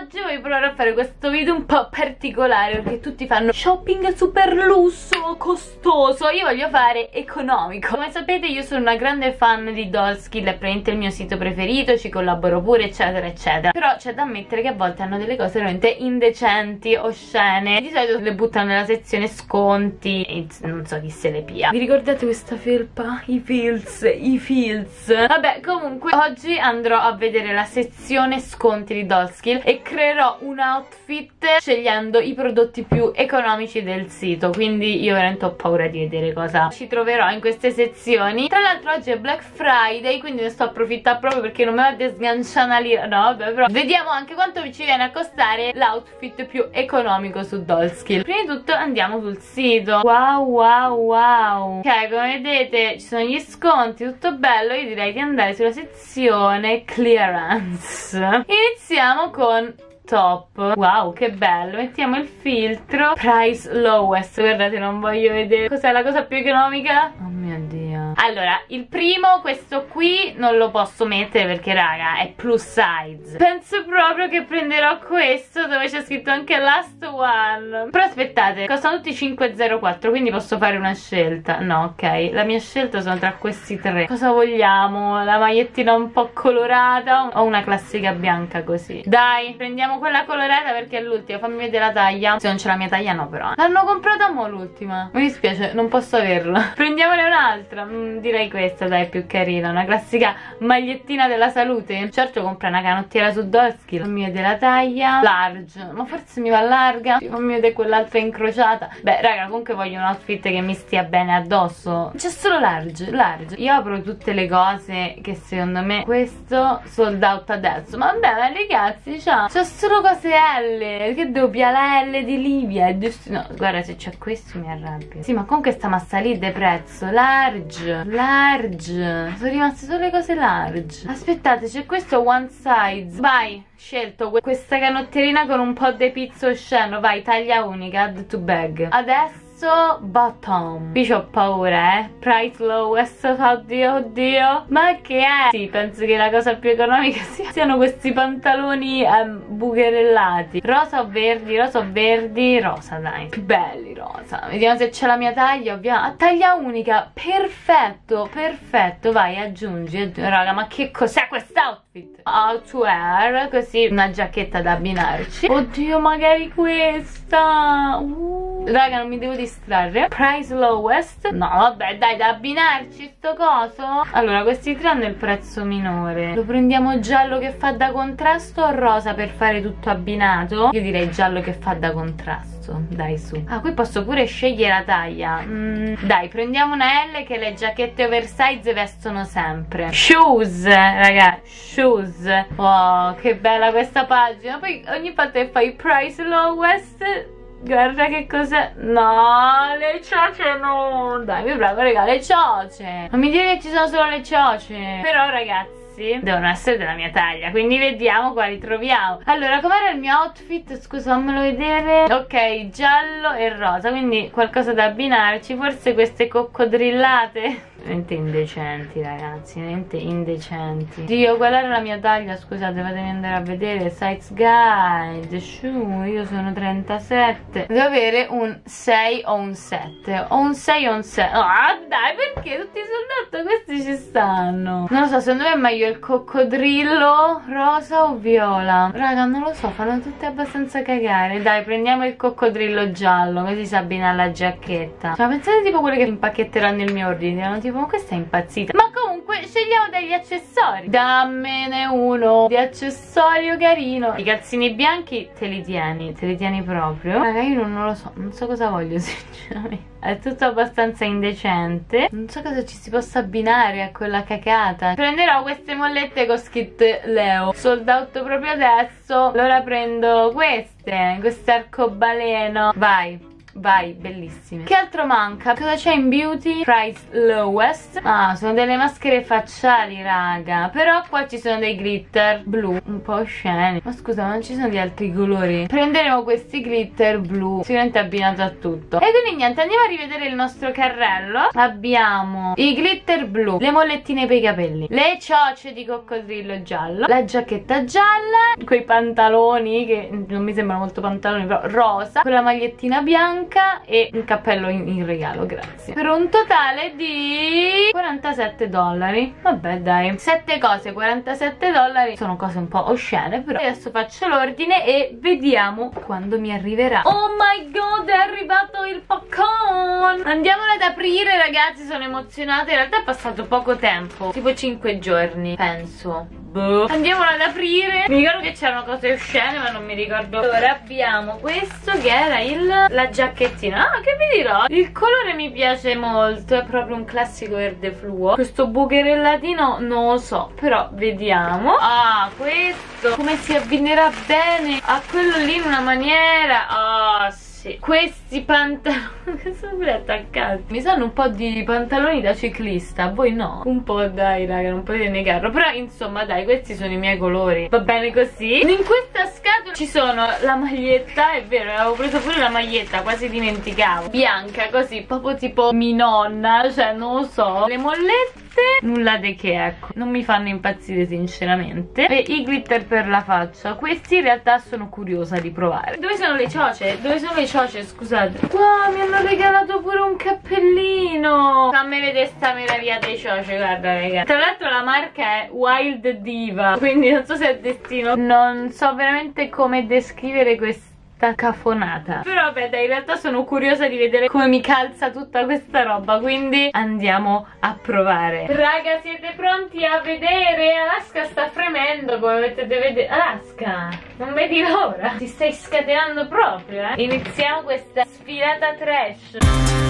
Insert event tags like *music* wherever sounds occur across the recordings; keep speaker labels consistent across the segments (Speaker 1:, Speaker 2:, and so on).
Speaker 1: oggi voglio provare a fare questo video un po' particolare perché tutti fanno shopping super lusso, costoso. Io voglio fare economico. Come sapete io sono una grande fan di Dollskill è praticamente il mio sito preferito ci collaboro pure eccetera eccetera. Però c'è da ammettere che a volte hanno delle cose veramente indecenti, oscene di solito le buttano nella sezione sconti e non so chi se le pia. Vi ricordate questa felpa? i feels, i feels. Vabbè comunque oggi andrò a vedere la sezione sconti di Dollskill e creerò un outfit scegliendo i prodotti più economici del sito quindi io veramente ho paura di vedere cosa ci troverò in queste sezioni. Tra l'altro oggi è Black Friday quindi ne sto approfittando proprio perché non mi va a sganciare una lira no vabbè però vediamo anche quanto ci viene a costare l'outfit più economico su Dollskill. Prima di tutto andiamo sul sito. Wow wow wow. Ok come vedete ci sono gli sconti tutto bello. Io direi di andare sulla sezione clearance. Iniziamo con top. Wow che bello. Mettiamo il filtro. Price lowest. Guardate non voglio vedere. Cos'è la cosa più economica? Oh mio dio allora il primo questo qui non lo posso mettere perché raga è plus size. Penso proprio che prenderò questo dove c'è scritto anche last one. Però aspettate costano tutti 5,04 quindi posso fare una scelta. No ok la mia scelta sono tra questi tre. Cosa vogliamo? La magliettina un po' colorata? O una classica bianca così? Dai prendiamo quella colorata perché è l'ultima Fammi vedere la taglia. Se non c'è la mia taglia no però L'hanno comprata mo l'ultima. Mi dispiace non posso averla. *laughs* Prendiamone un'altra. mm, Direi questa dai è più carina Una classica magliettina della salute. Certo compra una canottiera su Dolskill Fammi vedere la taglia. Large. Ma forse mi va larga? Fammi vedere quell'altra incrociata. Beh raga comunque voglio un outfit che mi stia bene addosso. C'è solo large Large. Io apro tutte le cose che secondo me Questo sold out adesso. Ma vabbè ma ragazzi C'è solo cose L. Che devo la L di Livia No, guarda se c'è questo mi arrabbio. Sì, ma comunque sta massa lì de prezzo Large, large. Sono rimaste solo le cose large. Aspettate, c'è questo one size. Vai, scelto questa canotterina con un po' di pizzo sceno. Vai, taglia unica, add to bag. Adesso prezzo bottom. Qui ho paura eh. Price lowest Oddio oddio. Ma che è? Sì penso che la cosa più economica *laughs* sia, siano questi pantaloni um, bucherellati. Rosa o verdi Rosa o verdi Rosa dai. Più belli rosa. Vediamo se c'è la mia taglia ovviamente A taglia unica. Perfetto Perfetto. Vai aggiungi, aggiungi. Raga ma che cos'è quest'outfit? Outwear Così. Una giacchetta da abbinarci. Oddio magari questa. Uh. Raga non mi devo dire distrarre Price lowest? No vabbè dai da abbinarci sto coso. Allora questi tre hanno il prezzo minore. Lo prendiamo giallo che fa da contrasto o rosa per fare tutto abbinato? Io direi giallo che fa da contrasto. Dai su. Ah qui posso pure scegliere la taglia. Mm, Dai prendiamo una L che le giacchette oversize vestono sempre. Shoes raga Shoes. Oh che bella questa pagina. Poi ogni volta che fai price lowest Guarda che cos'è No, le cioce no. Dai, mi prego, raga, le cioce. Non mi dire che ci sono solo le cioce. Però, ragazzi devono essere della mia taglia quindi vediamo quali troviamo. Allora com'era il mio outfit? Scusa fammelo vedere. Ok giallo e rosa quindi qualcosa da abbinarci forse queste coccodrillate? Veramente indecenti ragazzi veramente indecenti. Dio qual era la mia taglia? Scusate fatemi andare a vedere. Size guide Shoo, io sono 37 devo avere un 6 o un 7 o un 6 o un 7 ah oh, dai perché tutti i soldati questi ci stanno? Non lo so secondo me è meglio il coccodrillo rosa o viola? Raga non lo so fanno tutte abbastanza cagare. Dai prendiamo il coccodrillo giallo così si abbina alla giacchetta. Cioè pensate tipo quelle che impacchetteranno il mio ordine erano tipo ma questa è impazzita. Ma comunque scegliamo degli accessori. Dammene uno di accessorio carino. I calzini bianchi te li tieni te li tieni proprio. Raga io non, non lo so non so cosa voglio *laughs* sinceramente. È tutto abbastanza indecente. Non so cosa ci si possa abbinare a quella cacata. Prenderò queste mollette con scritto Leo. Sold out proprio adesso. Allora prendo queste questo arcobaleno vai Vai, bellissime. Che altro manca? Cosa c'è in beauty? Price lowest. Ah, sono delle maschere facciali, raga. Però qua ci sono dei glitter blu. Un po' osceni. Ma scusa, non ci sono di altri colori? Prenderemo questi glitter blu. Sicuramente abbinato a tutto. E quindi niente, andiamo a rivedere il nostro carrello. Abbiamo i glitter blu Le mollettine per i capelli Le ciocce di coccodrillo giallo La giacchetta gialla Quei pantaloni che non mi sembrano molto pantaloni però rosa Con la magliettina bianca bianca e un cappello in, in regalo, grazie. Per un totale di 47 dollari. Vabbè dai, 7 cose, 47 dollari. Sono cose un po' oscene, però adesso faccio l'ordine e vediamo quando mi arriverà. Oh my god, è arrivato il popcorn! Andiamolo ad aprire, ragazzi, sono emozionata. In realtà è passato poco tempo, tipo 5 giorni, penso. Boh. Andiamolo ad aprire Mi ricordo che c'erano cose oscene ma non mi ricordo Allora abbiamo questo che era il la giacchettina Ah che vi dirò Il colore mi piace molto È proprio un classico verde fluo Questo bucherellatino non lo so Però vediamo. Ah questo. Come si abbinerà bene a quello lì in una maniera. Ah sì. Questi pantaloni *laughs* che sono pure attaccati Mi sanno un po' di pantaloni da ciclista Voi no? Un po' dai raga non potete negarlo Però insomma dai questi sono i miei colori Va bene così In questa scatola ci sono la maglietta È vero avevo preso pure la maglietta Quasi dimenticavo Bianca così proprio tipo mi nonna Cioè non lo so Le mollette nulla di che ecco. Non mi fanno impazzire sinceramente. E i glitter per la faccia questi in realtà sono curiosa di provare. Dove sono le cioce? dove sono le cioce scusate? Qua mi hanno regalato pure un cappellino. Fammi vedere sta meraviglia dei cioce guarda raga. Tra l'altro la marca è Wild Diva quindi non so se è destino. Non so veramente come descrivere questo sta cafonata Però vabbè dai in realtà sono curiosa di vedere come mi calza tutta questa roba Quindi andiamo a provare. Raga siete pronti a vedere? Alaska sta fremendo come potete vedere Alaska non vedi l'ora? Ti stai scatenando proprio eh? Iniziamo questa sfilata trash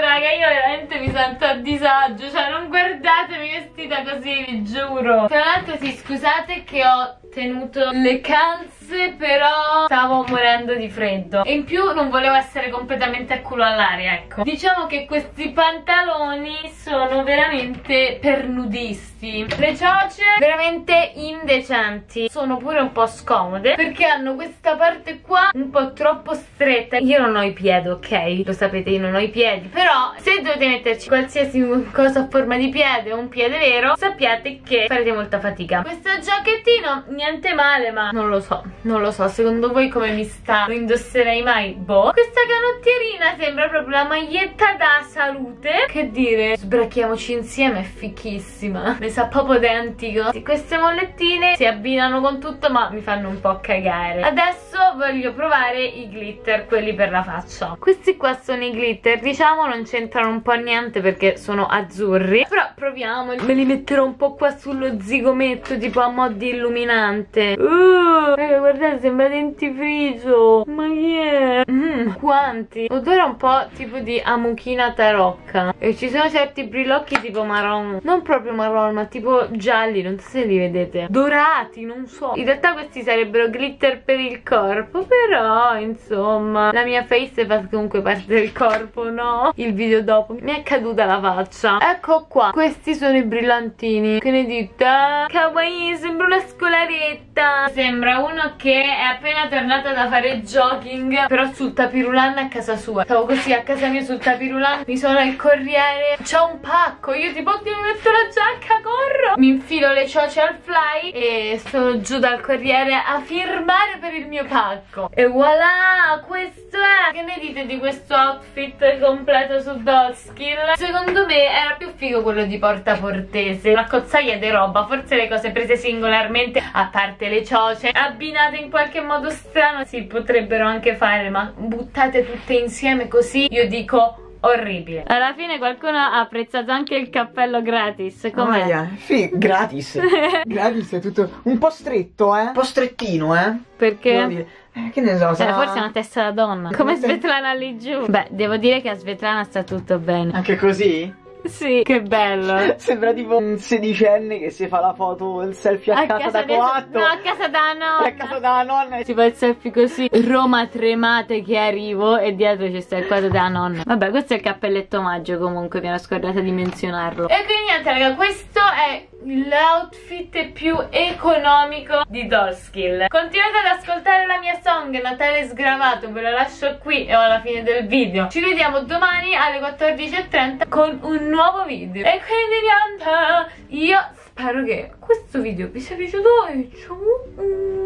Speaker 1: raga, io veramente mi sento a disagio, cioè non guardatemi vestita così, vi giuro. Tra l'altro sì, scusate che ho tenuto le calze però stavo morendo di freddo. E in più non volevo essere completamente a culo all'aria ecco. Diciamo che questi pantaloni sono veramente per nudisti. Le ciocce veramente indecenti. Sono pure un po' scomode perché hanno questa parte qua un po' troppo stretta. Io non ho i piedi ok? Lo sapete io non ho i piedi. Però se dovete metterci qualsiasi cosa a forma di piede un piede vero sappiate che farete molta fatica. Questo giacchettino niente male ma non lo so non lo so secondo voi come mi sta? Lo indosserei mai? Boh. Questa canottierina sembra proprio la maglietta da salute. Che dire? Sbracchiamoci insieme è fichissima. Mi sa proprio da antico. Queste mollettine si abbinano con tutto ma mi fanno un po' cagare. Adesso voglio provare i glitter quelli per la faccia. Questi qua sono i glitter. Diciamo non c'entrano un po' niente perché sono azzurri. Però proviamo. Me li metterò un po' qua sullo zigometto tipo a mo' di illuminante. Uh, raga guardate sembra dentifricio. Ma chi è? Mm, quanti? odora un po' tipo di amuchina tarocca. E ci sono certi brillocchi tipo marron non proprio marron ma tipo gialli non so se li vedete. Dorati non so. In realtà questi sarebbero glitter per il corpo però insomma la mia face fa comunque parte del corpo no? il video dopo. Mi è caduta la faccia. Ecco qua. Questi sono i brillantini. Che ne dite? kawaii sembra una scolaretta maglietta Sembra uno che è appena tornato da fare jogging Però sul tapirulan a casa sua. Stavo così a casa mia sul tapirulan Mi sono al corriere. C'ho un pacco Io tipo mi metto la giacca corro! Mi infilo le cioce al fly E sono giù dal corriere a firmare per il mio pacco. E voilà Questo è. Che ne dite di questo outfit completo su Dollskill? Secondo me era più figo quello di Porta Portese Una cozzaia di roba Forse le cose prese singolarmente a parte le cioce abbinate in qualche modo strano si potrebbero anche fare ma buttate tutte insieme così io dico orribile alla fine qualcuno ha apprezzato anche il cappello gratis com'è? Oh,
Speaker 2: yeah. sì, gratis *laughs* gratis è tutto un po' stretto eh un po' strettino eh
Speaker 1: perché?
Speaker 2: Eh, che ne so,
Speaker 1: sarà... forse è una testa da donna Come Svetlana lì giù Beh, devo dire che a Svetlana sta tutto bene
Speaker 2: Anche così?
Speaker 1: Sì, che bello. *laughs*
Speaker 2: Sembra tipo un sedicenne che si fa la foto, il selfie a, casa, da
Speaker 1: di-
Speaker 2: coatto.
Speaker 1: No, a casa da *laughs* nonna.
Speaker 2: A casa della nonna.
Speaker 1: Si fa il selfie così Roma tremate che arrivo E dietro ci sta il quadro della nonna Vabbè questo è il cappelletto omaggio comunque Mi ero scordata di menzionarlo E quindi niente raga Questo è l'outfit più economico di Dollskill. Continuate ad ascoltare la mia song Natale sgravato Ve la lascio qui e alla fine del video. Ci vediamo domani alle 14.30 Con un nuovo video. E quindi niente Io spero che questo video vi sia piaciuto E ciao